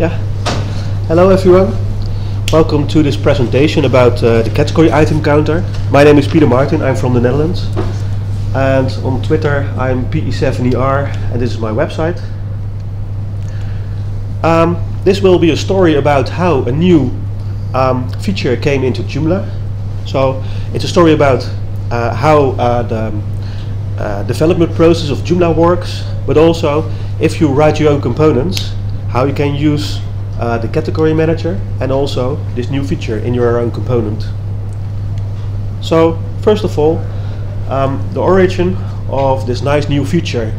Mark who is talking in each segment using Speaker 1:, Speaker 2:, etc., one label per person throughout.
Speaker 1: Yeah. Hello everyone. Welcome to this presentation about uh, the category item counter. My name is Peter Martin. I'm from the Netherlands. And on Twitter I'm PE7ER and this is my website. Um, this will be a story about how a new um, feature came into Joomla. So it's a story about uh, how uh, the uh, development process of Joomla works, but also if you write your own components, how you can use uh, the category manager and also this new feature in your own component. So first of all, um, the origin of this nice new feature.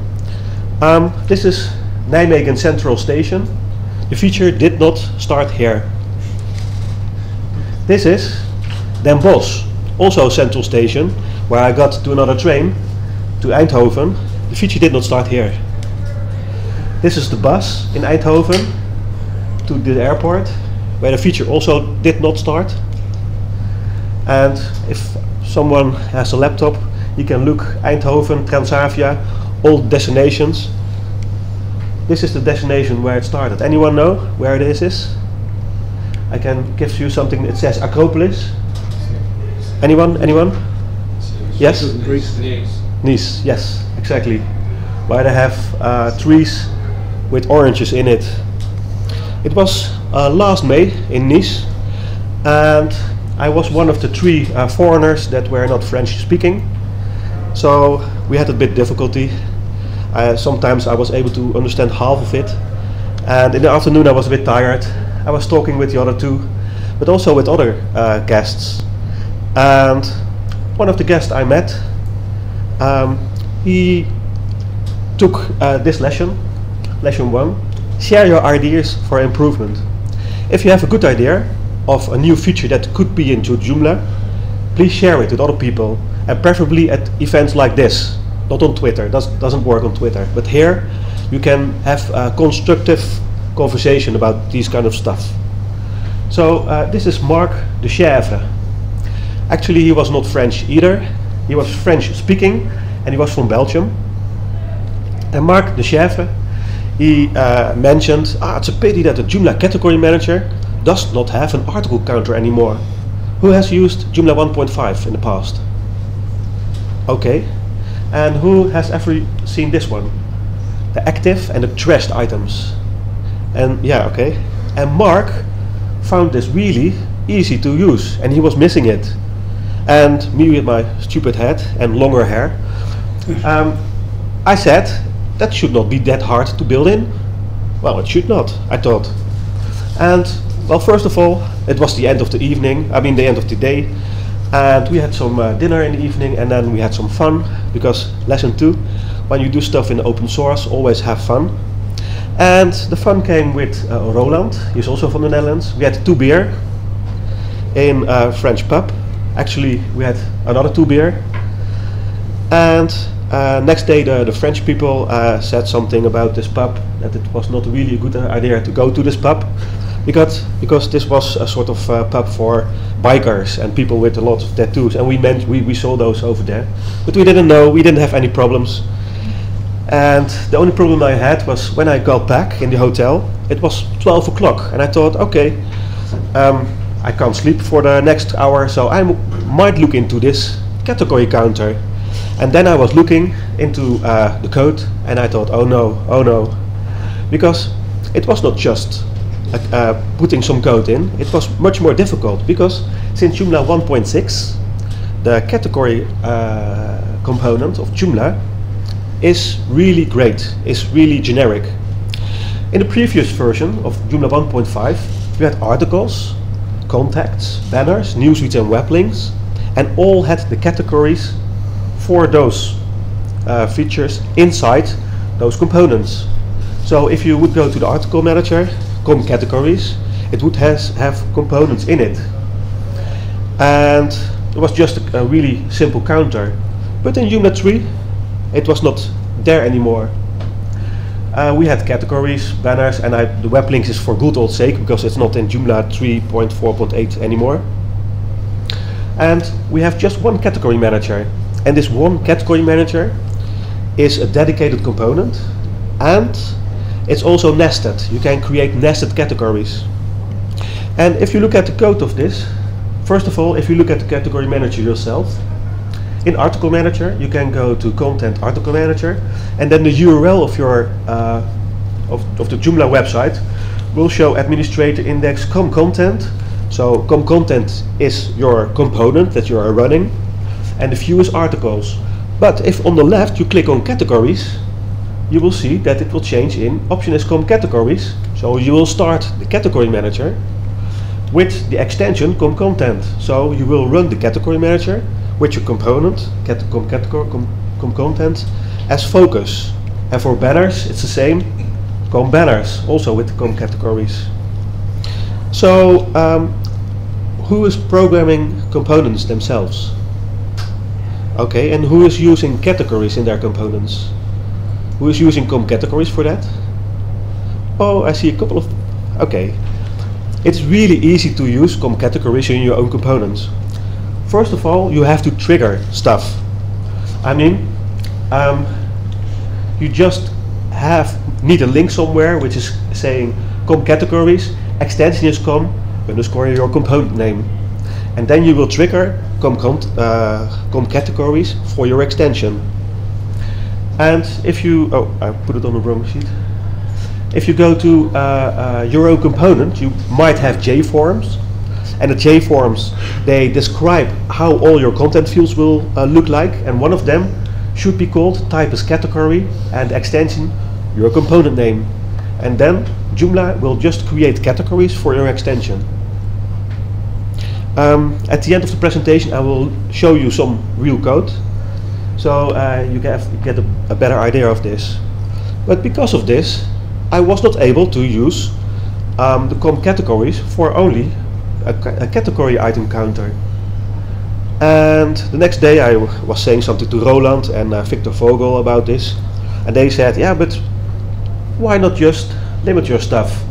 Speaker 1: Um, this is Nijmegen Central Station. The feature did not start here. This is Den Bosch, also Central Station, where I got to another train to Eindhoven. The feature did not start here. This is the bus in Eindhoven to the airport, where the feature also did not start. And if someone has a laptop, you can look Eindhoven, Transavia, all destinations. This is the destination where it started. Anyone know where this is? I can give you something that says Acropolis. Anyone? Anyone? Yes?
Speaker 2: Greece.
Speaker 1: Nice, yes, exactly. Where they have uh, trees with oranges in it. It was uh, last May in Nice, and I was one of the three uh, foreigners that were not French speaking. So we had a bit difficulty. Uh, sometimes I was able to understand half of it, and in the afternoon I was a bit tired. I was talking with the other two, but also with other uh, guests. And one of the guests I met um, he took uh, this lesson, lesson one, share your ideas for improvement. If you have a good idea of a new feature that could be into Joomla, please share it with other people and preferably at events like this, not on Twitter, does, doesn't work on Twitter, but here you can have a constructive conversation about these kind of stuff. So uh, this is Marc Dechèvre. Actually he was not French either, he was French speaking and he was from Belgium. And Marc Dechèvre, he uh, mentioned, ah, it's a pity that the Joomla category manager does not have an article counter anymore. Who has used Joomla 1.5 in the past? Okay. And who has ever seen this one? The active and the trashed items. And yeah, okay. And Mark found this really easy to use and he was missing it and me with my stupid head and longer hair, um, I said that should not be that hard to build in. Well, it should not, I thought. And well, first of all, it was the end of the evening, I mean the end of the day, and we had some uh, dinner in the evening and then we had some fun because lesson two, when you do stuff in open source, always have fun. And the fun came with uh, Roland, he's also from the Netherlands. We had two beer in a French pub Actually, we had another two beer. And uh, next day, the, the French people uh, said something about this pub that it was not really a good idea to go to this pub because because this was a sort of uh, pub for bikers and people with a lot of tattoos, and we meant we, we saw those over there, but we didn't know, we didn't have any problems. And the only problem I had was when I got back in the hotel, it was 12 o'clock, and I thought, okay, um, I can't sleep for the next hour, so I might look into this category counter. And then I was looking into uh, the code, and I thought, oh no, oh no, because it was not just uh, putting some code in, it was much more difficult, because since Joomla 1.6, the category uh, component of Joomla is really great, is really generic. In the previous version of Joomla 1.5, we had articles, contacts, banners, newsfeeds and web links, and all had the categories for those uh, features inside those components. So if you would go to the article manager, COM categories, it would has, have components in it. And it was just a, a really simple counter. But in Joomla 3, it was not there anymore. Uh, we had categories, banners, and I, the web links is for good old sake because it's not in Joomla 3.4.8 anymore. And we have just one category manager. And this one category manager is a dedicated component and it's also nested. You can create nested categories. And if you look at the code of this, first of all, if you look at the category manager yourself, in Article Manager, you can go to Content Article Manager, and then the URL of your uh, of, of the Joomla website will show administrator index com content. So com content is your component that you are running, and the is articles. But if on the left you click on categories, you will see that it will change in option categories. So you will start the category manager with the extension com content. So you will run the category manager with your component, cat com category com, com content, as focus. And for banners, it's the same, com banners, also with the com categories. So um, who is programming components themselves? Okay, and who is using categories in their components? Who is using com categories for that? Oh, I see a couple of, okay. It's really easy to use com categories in your own components. First of all, you have to trigger stuff. I mean, um, you just have need a link somewhere which is saying com categories, extension is com underscore your component name. And then you will trigger com, uh, com categories for your extension. And if you, oh, I put it on the wrong sheet. If you go to uh, uh, your own component, you might have JForms and the JForms, they describe how all your content fields will uh, look like, and one of them should be called type as category and extension your component name. And then Joomla will just create categories for your extension. Um, at the end of the presentation, I will show you some real code, so uh, you get, get a, a better idea of this. But because of this, I was not able to use um, the com categories for only a, a category item counter. And the next day I was saying something to Roland and uh, Viktor Vogel about this. And they said, yeah, but why not just limit your stuff?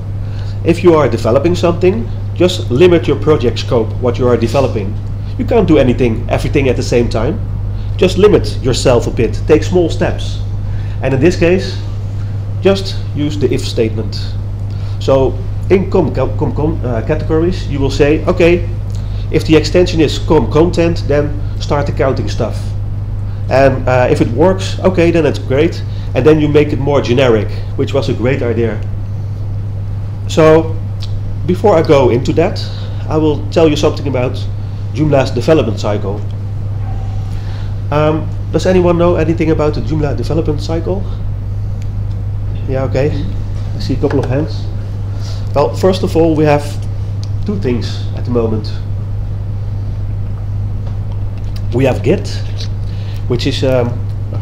Speaker 1: If you are developing something, just limit your project scope, what you are developing. You can't do anything, everything at the same time. Just limit yourself a bit, take small steps. And in this case, just use the if statement. So in com, com, com uh, categories, you will say, okay, if the extension is com content, then start the counting stuff. And uh, if it works, okay, then it's great. And then you make it more generic, which was a great idea. So, before I go into that, I will tell you something about Joomla's development cycle. Um, does anyone know anything about the Joomla development cycle? Yeah, okay. I see a couple of hands. Well, first of all, we have two things at the moment. We have Git, which is um,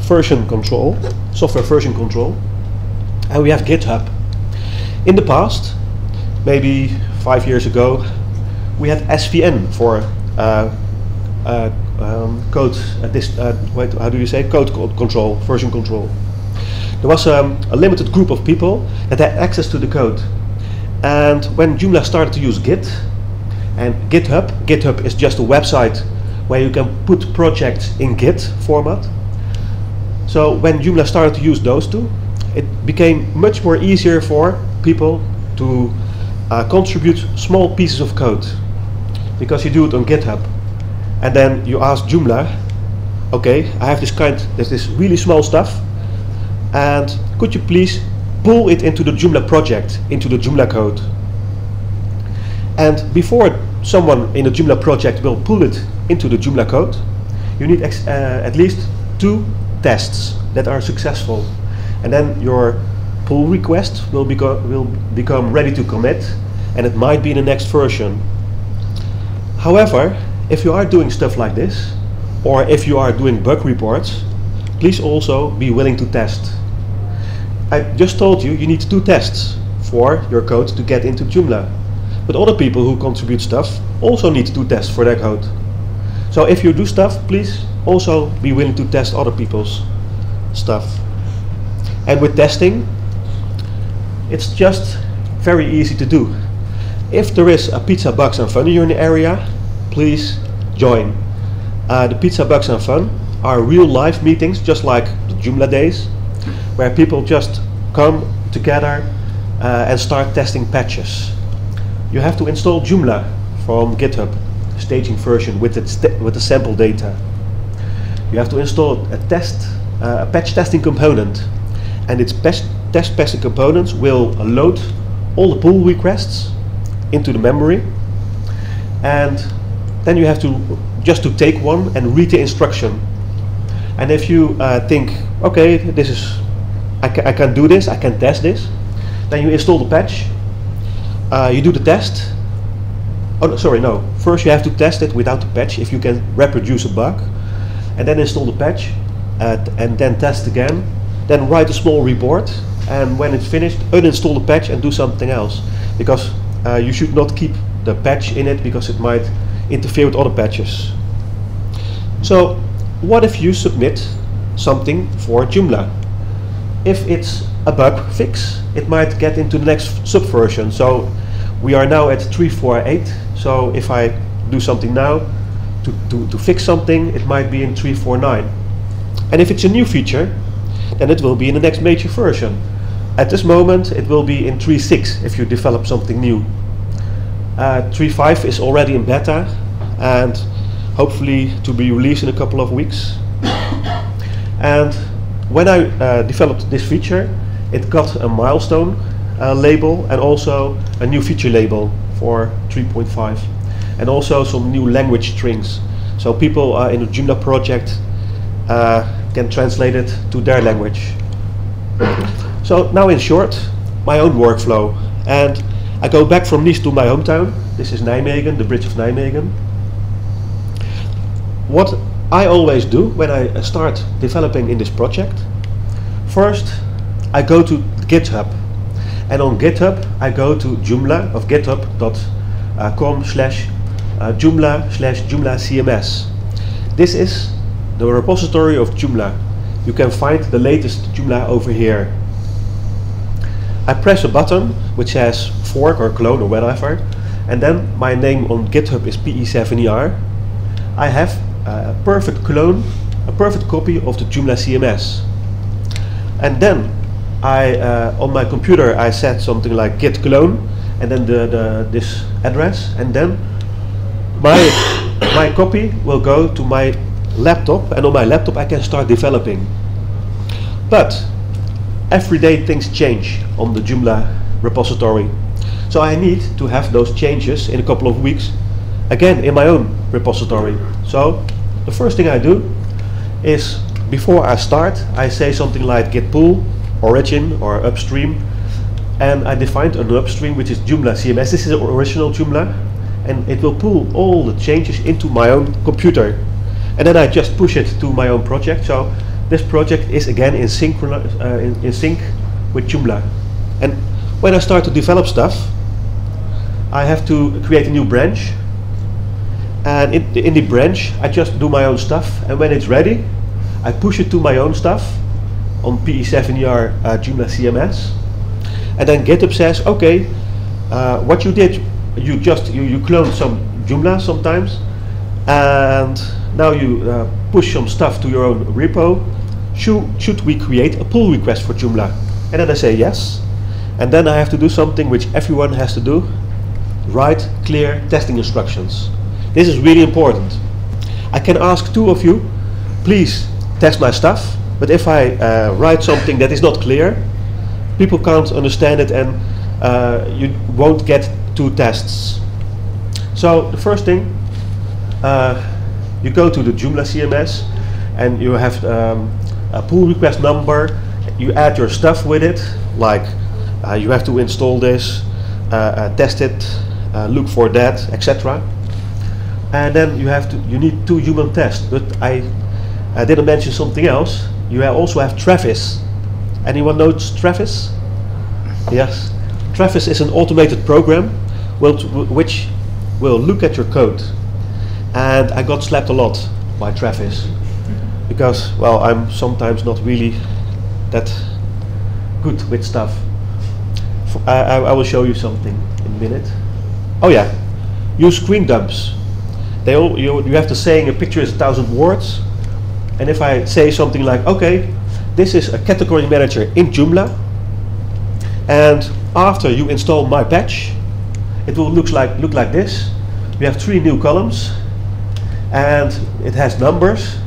Speaker 1: version control, software version control, and we have GitHub. In the past, maybe five years ago, we had SVN for uh, uh, um, code. Uh, this, wait, how do you say code control, version control? There was um, a limited group of people that had access to the code and when Joomla started to use Git and GitHub, GitHub is just a website where you can put projects in Git format. So when Joomla started to use those two, it became much more easier for people to uh, contribute small pieces of code because you do it on GitHub. And then you ask Joomla, okay, I have this kind, there's this really small stuff, and could you please pull it into the Joomla project, into the Joomla code. And before someone in the Joomla project will pull it into the Joomla code, you need uh, at least two tests that are successful. And then your pull request will, beco will become ready to commit, and it might be in the next version. However, if you are doing stuff like this, or if you are doing bug reports, please also be willing to test. I just told you you need two tests for your code to get into Joomla. But other people who contribute stuff also need to tests for their code. So if you do stuff, please also be willing to test other people's stuff. And with testing, it's just very easy to do. If there is a Pizza Bugs and Fun in your area, please join. Uh, the Pizza Bugs and Fun are real life meetings, just like the Joomla days, where people just come together uh, and start testing patches. You have to install Joomla from GitHub, staging version with, its with the sample data. You have to install a test, uh, a patch testing component, and its test passing components will load all the pull requests into the memory, and then you have to just to take one and read the instruction. And if you uh, think, okay, this is, I, ca I can do this, I can test this, then you install the patch, uh, you do the test. Oh, no, sorry, no. First you have to test it without the patch if you can reproduce a bug, and then install the patch, uh, and then test again. Then write a small report, and when it's finished, uninstall the patch and do something else, because uh, you should not keep the patch in it because it might interfere with other patches. So, what if you submit something for Joomla? If it's a bug fix, it might get into the next subversion. So we are now at 348. So if I do something now to, to, to fix something, it might be in 349. And if it's a new feature, then it will be in the next major version. At this moment, it will be in 3.6 if you develop something new. Uh, 3.5 is already in beta and hopefully to be released in a couple of weeks. and when I uh, developed this feature, it got a milestone uh, label and also a new feature label for 3.5 and also some new language strings so people uh, in the Joomla project uh, can translate it to their language. So now in short, my own workflow and I go back from Nice to my hometown. This is Nijmegen, the bridge of Nijmegen. What I always do when I start developing in this project, first I go to GitHub. And on GitHub, I go to Joomla of github.com slash uh, Joomla slash Joomla CMS. This is the repository of Joomla. You can find the latest Joomla over here. I press a button which says fork or clone or whatever, and then my name on GitHub is PE7ER. I have a perfect clone, a perfect copy of the Joomla CMS. And then I uh, on my computer I set something like git clone and then the, the this address and then my my copy will go to my laptop and on my laptop I can start developing. But every day things change on the Joomla repository. So I need to have those changes in a couple of weeks again in my own repository. So the first thing I do is before I start I say something like git pull origin or upstream. And I defined an upstream which is Joomla CMS. This is the original Joomla and it will pull all the changes into my own computer. And then I just push it to my own project. So this project is again in, uh, in, in sync with Joomla. And when I start to develop stuff, I have to create a new branch. And in the, branch, I just do my own stuff. And when it's ready, I push it to my own stuff on PE7ER uh, Joomla CMS. And then GitHub says, okay, uh, what you did, you just you, you cloned some Joomla sometimes, and now you uh, push some stuff to your own repo. Should, should we create a pull request for Joomla? And then I say yes. And then I have to do something which everyone has to do. Write clear testing instructions. This is really important. I can ask two of you, please test my stuff but if I uh, write something that is not clear, people can't understand it and uh, you won't get two tests. So the first thing, uh, you go to the Joomla CMS and you have um, a pull request number, you add your stuff with it, like uh, you have to install this, uh, uh, test it, look for that, etc. And then you have to, you need two human tests, but I, I didn't mention something else you also have Travis. Anyone knows Travis? Yes. Travis is an automated program which will look at your code. And I got slapped a lot by Travis because, well, I'm sometimes not really that good with stuff. I, I, I will show you something in a minute. Oh yeah, use screen dumps. They all, you, you have to saying a picture is a thousand words. And if I say something like, okay, this is a category manager in Joomla, and after you install my patch, it will look like look like this. We have three new columns, and it has numbers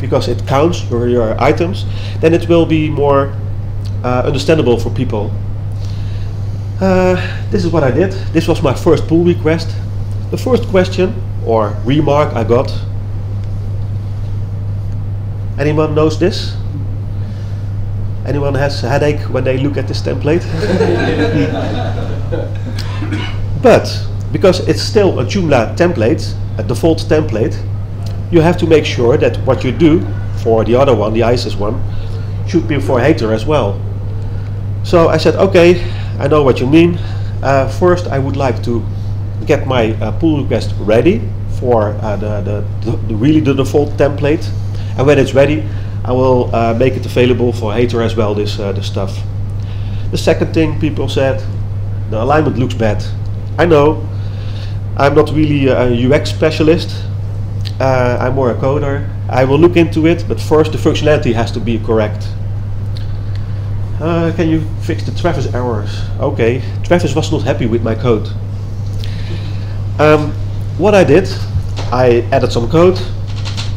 Speaker 1: because it counts your, your items. Then it will be more uh, understandable for people. Uh, this is what I did. This was my first pull request. The first question or remark I got. Anyone knows this? Anyone has a headache when they look at this template? but because it's still a Joomla template, a default template, you have to make sure that what you do for the other one, the ISIS one, should be for Hathor as well. So I said, okay, I know what you mean. Uh, first, I would like to get my uh, pull request ready for uh, the, the, the, really the default template. And when it's ready, I will uh, make it available for Hathor as well, this, uh, this stuff. The second thing people said, the alignment looks bad. I know, I'm not really a UX specialist. Uh, I'm more a coder. I will look into it, but first the functionality has to be correct. Uh, can you fix the Travis errors? Okay, Travis was not happy with my code. Um, what I did, I added some code,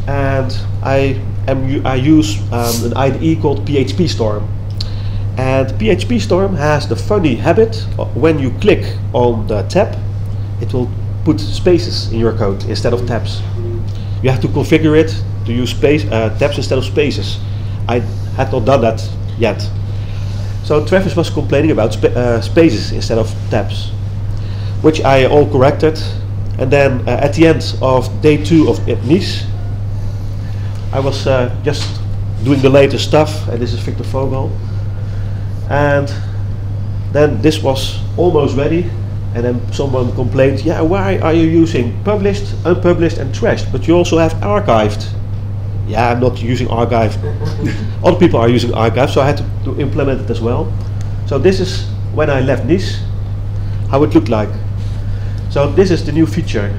Speaker 1: and I am I use um, an IDE called PHP Storm. And PHP Storm has the funny habit when you click on the tab, it will put spaces in your code instead of tabs. You have to configure it to use space uh, tabs instead of spaces. I had not done that yet. So Travis was complaining about uh, spaces instead of tabs, which I all corrected. And then uh, at the end of day two of Nice, I was uh, just doing the latest stuff, and this is Viktor Vogel. And then this was almost ready, and then someone complained, yeah, why are you using published, unpublished, and trashed, but you also have archived? yeah, I'm not using archive. Other people are using archive, so I had to, to, implement it as well. So this is when I left Nice, how it looked like. So this is the new feature.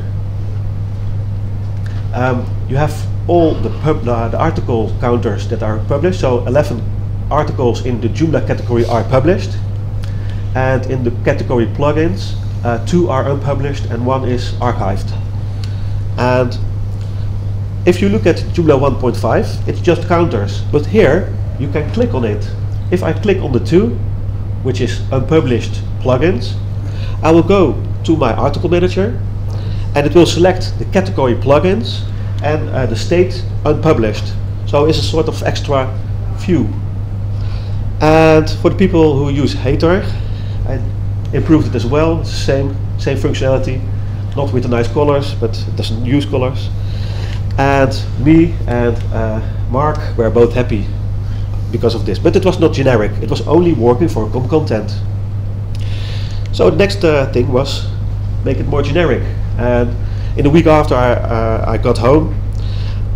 Speaker 1: Um, you have all the, pub, uh, the article counters that are published. So 11 articles in the Joomla category are published. And in the category plugins, uh, two are unpublished and one is archived. And if you look at Joomla 1.5, it's just counters. But here, you can click on it. If I click on the two, which is unpublished plugins, I will go to my article manager and it will select the category plugins and uh, the state unpublished. So it's a sort of extra view. And for the people who use Hathor, I improved it as well. It's the same, same functionality, not with the nice colors, but it doesn't use colors. And me and uh, Mark were both happy because of this. But it was not generic. It was only working for com content. So the next uh, thing was make it more generic. And in the week after I, uh, I got home,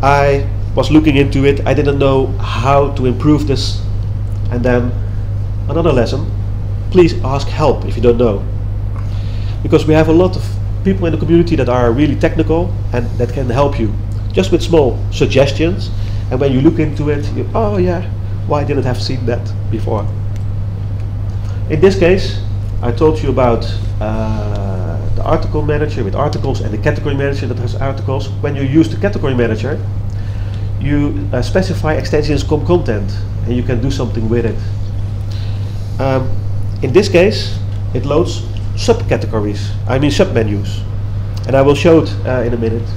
Speaker 1: I was looking into it. I didn't know how to improve this. And then another lesson, please ask help if you don't know. Because we have a lot of people in the community that are really technical and that can help you just with small suggestions. And when you look into it, you, oh yeah, why didn't I have seen that before? In this case, I told you about uh, the article manager with articles and the category manager that has articles. When you use the category manager, you uh, specify extensions com content and you can do something with it. Um, in this case, it loads subcategories, I mean submenus. And I will show it uh, in a minute.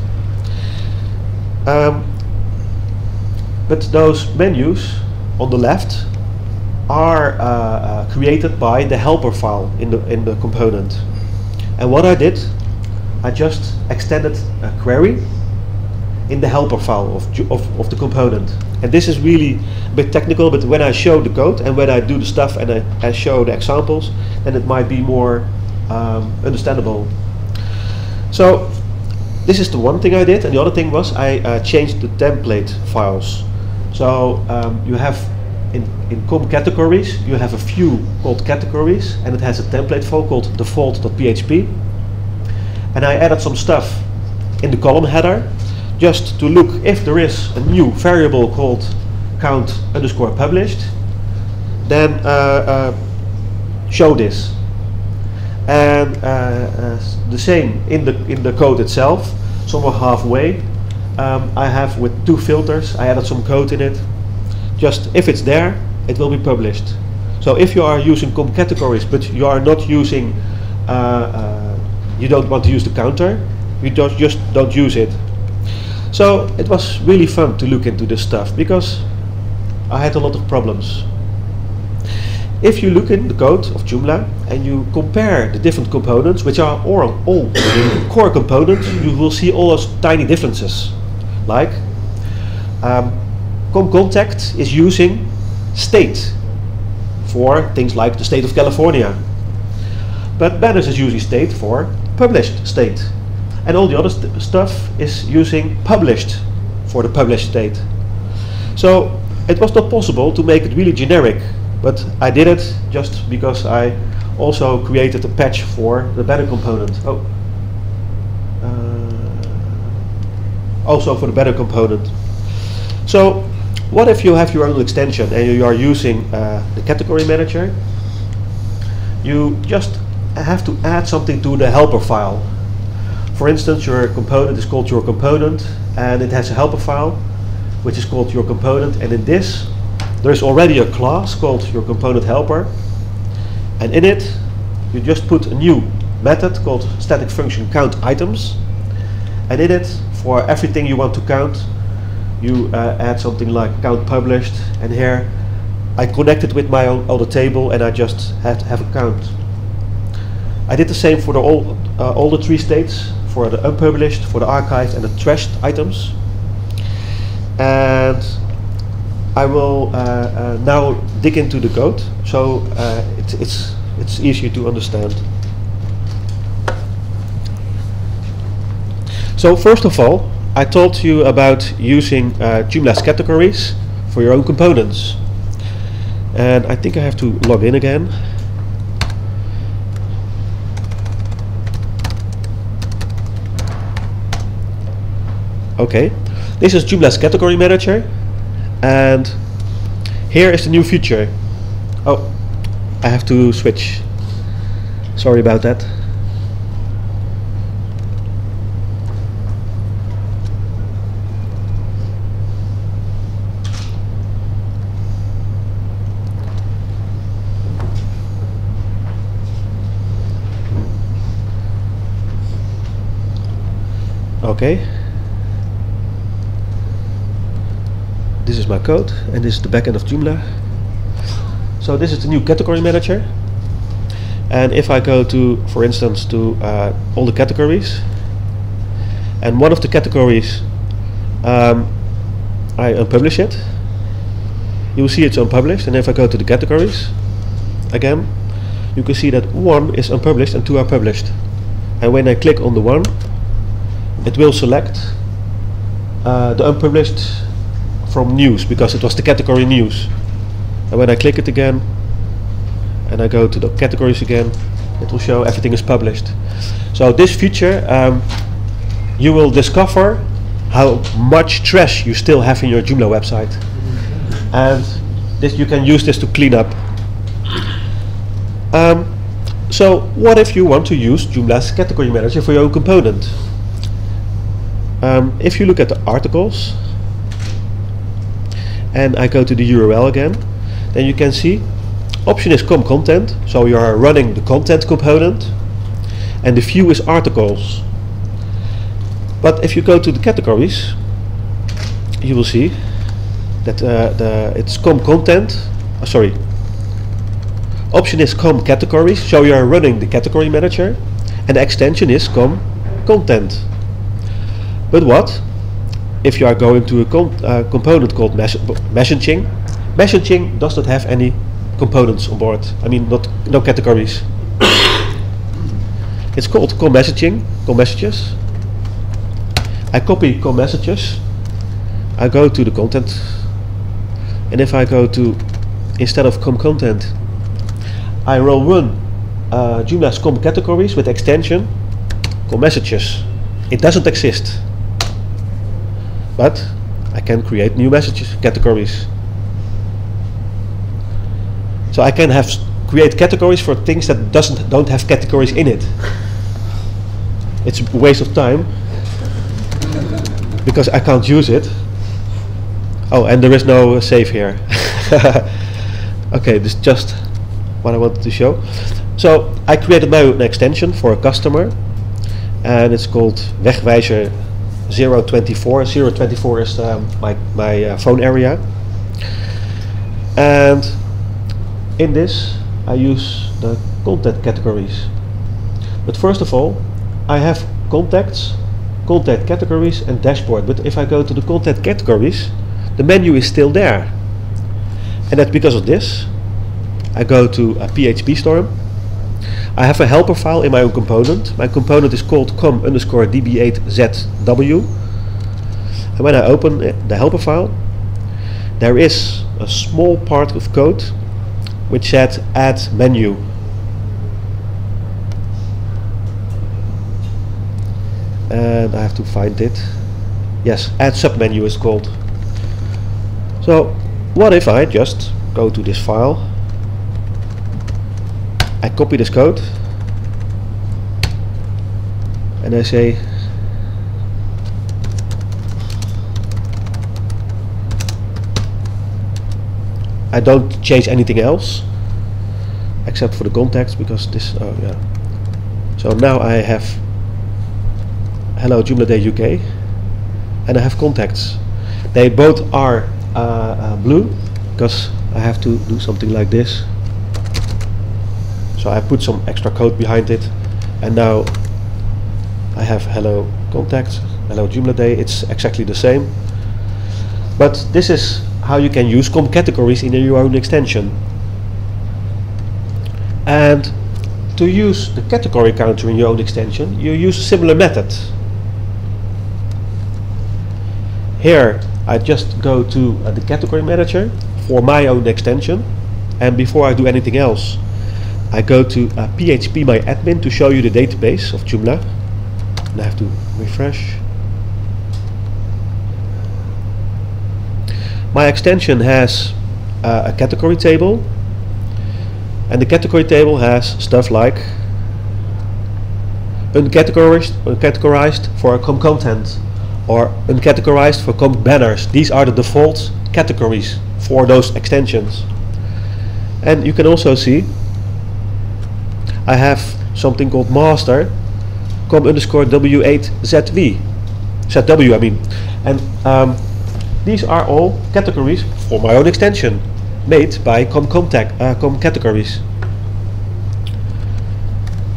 Speaker 1: Um, but those menus on the left are uh, uh, created by the helper file in the in the component. And what I did, I just extended a query in the helper file of, of, of the component. And this is really a bit technical, but when I show the code and when I do the stuff and I, I show the examples, then it might be more um, understandable. So this is the one thing I did, and the other thing was I uh, changed the template files. So um, you have in, in COM categories, you have a few called categories, and it has a template file called default.php. And I added some stuff in the column header just to look if there is a new variable called count underscore published, then uh, uh, show this. And uh, uh, the same in the in the code itself, somewhere halfway. Um, I have with two filters. I added some code in it. Just if it's there, it will be published. So if you are using COM categories, but you are not using, uh, you don't want to use the counter, you don't, just don't use it. So it was really fun to look into this stuff because I had a lot of problems. If you look in the code of Joomla and you compare the different components, which are all, core components, you will see all those tiny differences. Like, um, Contact is using state for things like the state of California. But Banners is using state for published state. And all the other st stuff is using published for the published state. So it was not possible to make it really generic, but I did it just because I also created a patch for the banner component. Oh. Uh, also for the banner component. So what if you have your own extension and you are using uh, the category manager? You just have to add something to the helper file. For instance, your component is called your component and it has a helper file which is called your component. And in this there's already a class called your component helper. And in it you just put a new method called static function count items. And in it for everything you want to count you uh, add something like count published. And here I connected with my own other table and I just had have a count. I did the same for the all, uh, all the three states for the unpublished, for the archived and the trashed items. And I will uh, uh, now dig into the code so uh, it, it's, it's easier to understand. So first of all, I told you about using uh, Joomla's categories for your own components. And I think I have to log in again. Okay, this is Joomla's category manager and here is the new feature. Oh, I have to switch. Sorry about that. okay this is my code and this is the backend of Joomla. So this is the new category manager. And if I go to for instance to uh, all the categories and one of the categories um, I unpublish it you will see it's unpublished and if I go to the categories again you can see that one is unpublished and two are published. And when I click on the one it will select uh, the unpublished from news because it was the category news. And when I click it again and I go to the categories again it will show everything is published. So this feature um, you will discover how much trash you still have in your Joomla website. And this you can use this to clean up. Um, so what if you want to use Joomla's category manager for your own component? Um, if you look at the articles and I go to the URL again, then you can see option is com content, so you are running the content component, and the view is articles. But if you go to the categories, you will see that uh, the it's com content. Uh, sorry. Option is com categories, so you are running the category manager, and the extension is com content. But what? If you are going to a com- uh, component called mes- messaging, messaging does not have any components on board. I mean, not no categories. it's called com messaging, com messages. I copy com messages. I go to the content, and if I go to instead of com content, I will run uh, Joomla's com categories with extension com messages. It doesn't exist, but I can create new messages categories. So I can have create categories for things that doesn't don't have categories in it. It's a waste of time because I can't use it. Oh, and there is no save here. okay, this is just what I wanted to show. So I created my own extension for a customer, and it's called Wegwijzer 024. 024 is um, my my uh, phone area, and in this I use the contact categories. But first of all, I have contacts, contact categories, and dashboard. But if I go to the contact categories, the menu is still there. And that's because of this. I go to a PHP storm. I have a helper file in my own component. My component is called com underscore db8zw. And when I open the helper file, there is a small part of code which said add menu. And I have to find it. Yes, add submenu is called. So, what if I just go to this file, I copy this code, and I say I don't change anything else except for the context because this oh yeah. So now I have hello Joomla Day UK and I have contacts. They both are uh, uh, blue because I have to do something like this so I put some extra code behind it and now I have hello contacts hello Joomla Day it's exactly the same but this is how you can use com categories in your own extension. And to use the category counter in your own extension, you use a similar method. Here, I just go to uh, the category manager for my own extension. And before I do anything else, I go to uh, PHP my admin to show you the database of Joomla. And I have to refresh. My extension has uh, a category table, and the category table has stuff like uncategorized, uncategorized for com content or uncategorized for com banners. These are the default categories for those extensions. And you can also see I have something called master com underscore w8zv zw I mean. And um, these are all categories for my own extension made by com contact uh, com categories.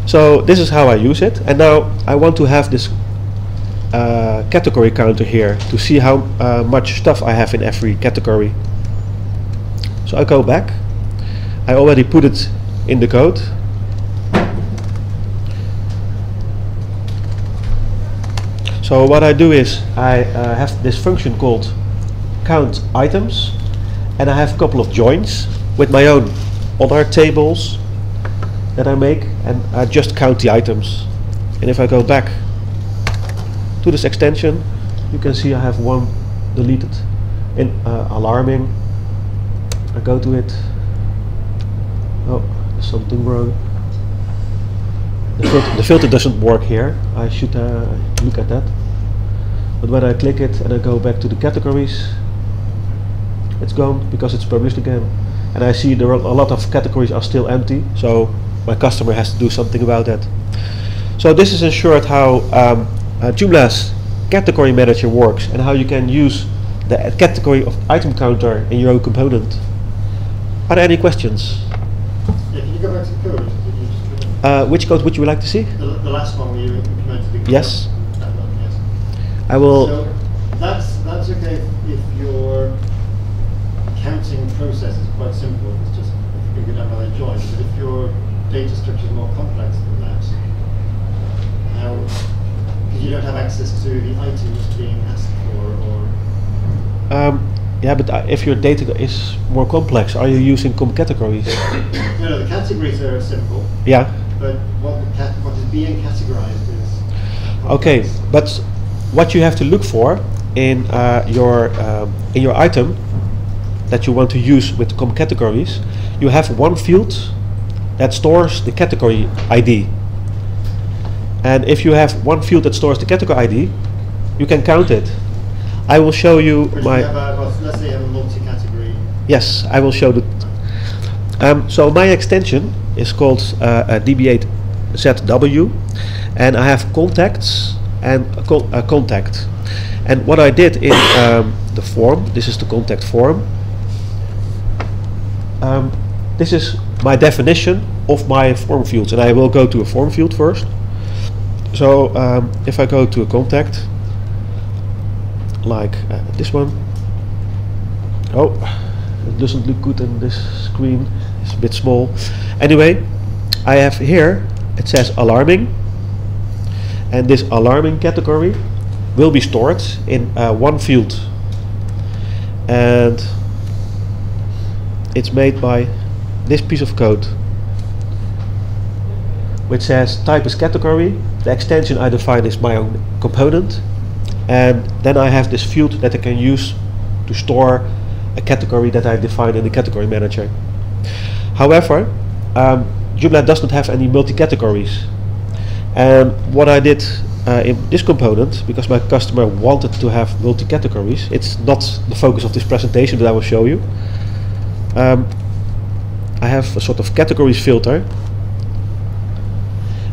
Speaker 1: So this is how I use it and now I want to have this uh, category counter here to see how uh, much stuff I have in every category. So I go back. I already put it in the code so what I do is I uh, have this function called count items and I have a couple of joins with my own other tables that I make and I just count the items. And if I go back to this extension you can see I have one deleted. In uh, alarming. I go to it. Oh something wrong the filter, the filter doesn't work here. I should uh, look at that. But when I click it and I go back to the categories it's gone because it's published again. And I see there are a lot of categories are still empty so my customer has to do something about that. So this is in short how um, uh, Joomla's category manager works and how you can use the category of item counter in your own component. Are there any questions
Speaker 2: Yeah, can you go back to the code that you just put in?
Speaker 1: Uh, which code would you like to see
Speaker 2: The, the last one where you implemented the code.
Speaker 1: Yes.
Speaker 2: One, yes.
Speaker 1: I will
Speaker 2: So that's if, if your counting process is quite simple, it's just figured out how they join, but if your data structure is more complex than that, how, because you don't have access to the items being asked for, or
Speaker 1: Um, yeah, but uh, if your data is more complex, are you using COM categories?
Speaker 2: No, no, the categories are simple,
Speaker 1: yeah.
Speaker 2: But what the cat, what is being categorized is.
Speaker 1: Okay,
Speaker 2: complex.
Speaker 1: but what you have to look for in uh, your um, in your item that you want to use with COM categories, you have one field that stores the category ID. And if you have one field that stores the category ID, you can count it. I will show you
Speaker 2: But
Speaker 1: my.
Speaker 2: have a, let's say you have a multi-category.
Speaker 1: Yes, I will show the. Um, so my extension is called uh, uh, DB8ZW, and I have contacts and a, a contact. And what I did in um, the form, this is the contact form. Um, this is my definition of my form fields, and I will go to a form field first. So um, if I go to a contact, like uh, this one, Oh, it doesn't look good on this screen. It's a bit small. Anyway, I have here, it says alarming. And this alarming category will be stored in uh, one field. And it's made by this piece of code. Which says type is category. The extension I define is my own component. And then I have this field that I can use to store category that I've defined in the category manager. However, um, Joomla does not have any multi-categories. And what I did uh, in this component, because my customer wanted to have multi-categories, it's not the focus of this presentation, but I will show you. Um, I have a sort of categories filter.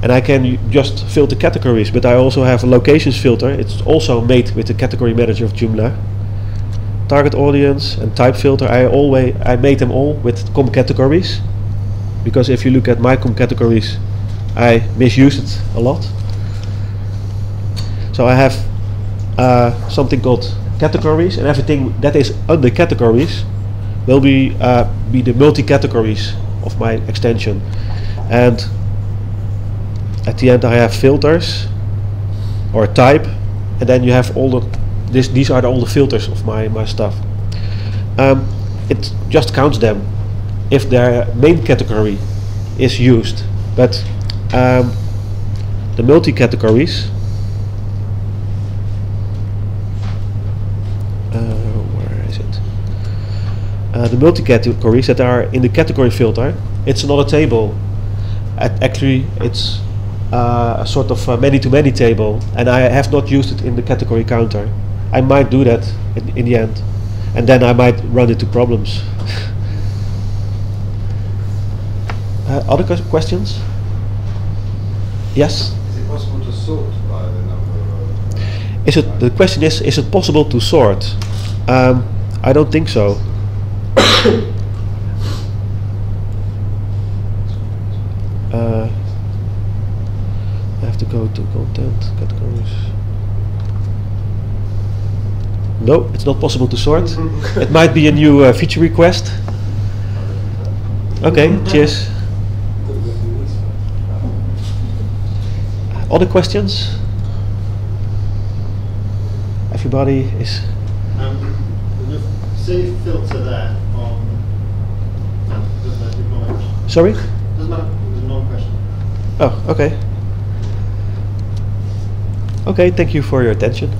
Speaker 1: And I can just filter categories, but I also have a locations filter. It's also made with the category manager of Joomla target audience and type filter I always I made them all with com categories. Because if you look at my com categories I misuse it a lot. So I have uh, something called categories and everything that is under categories will be uh, be the multi categories of my extension. And at the end I have filters or type and then you have all the this, these are all the filters of my, my stuff. Um, it just counts them if their main category is used. But um, the multi-categories, uh, where is it? Uh, the multi-categories that are in the category filter, it's not a table. At actually, it's uh, a sort of many-to-many table, and I have not used it in the category counter. I might do that in, in the end, and then I might run into problems. uh, other ques- questions? Yes.
Speaker 3: Is it possible to sort by the number of...
Speaker 1: Is it the question is is it possible to sort? Um, I don't think so. uh, I have to go to content categories. No, it's not possible to sort. it might be a new uh, feature request. Okay, cheers. Other questions? Everybody is.
Speaker 2: Um, say filter there on, no, doesn't matter, ignore my question.
Speaker 1: Sorry?
Speaker 2: Doesn't matter, no question.
Speaker 1: Oh, okay. Okay, thank you for your attention.